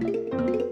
Música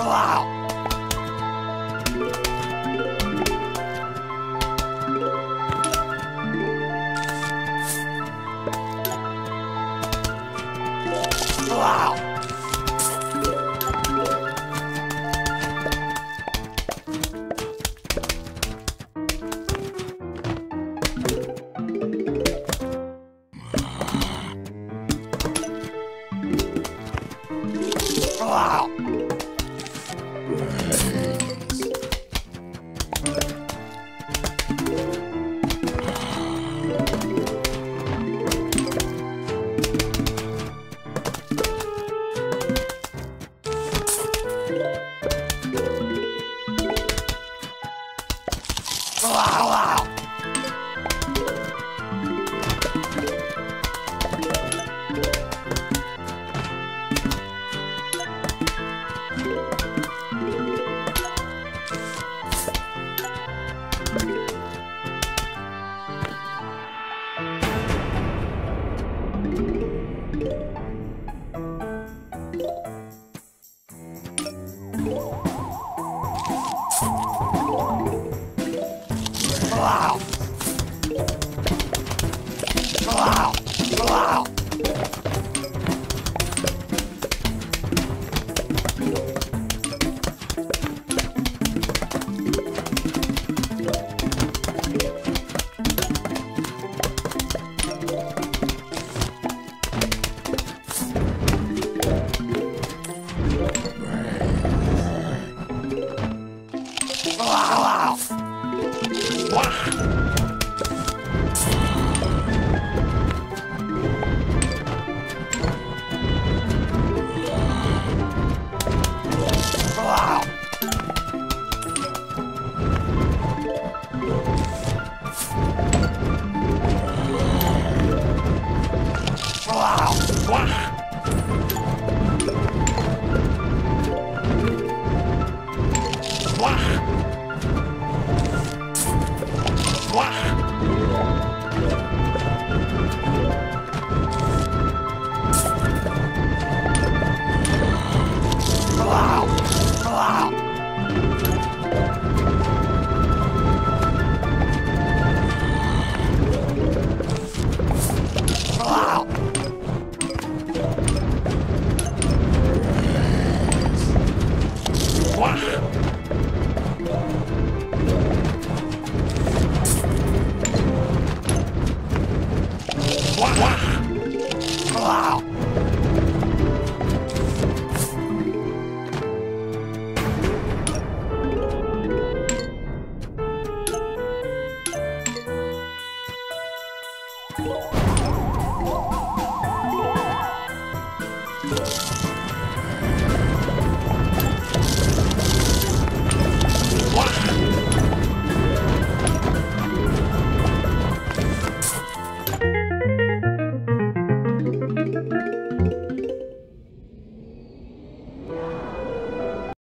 Wow. 好。Wow. you you Wah!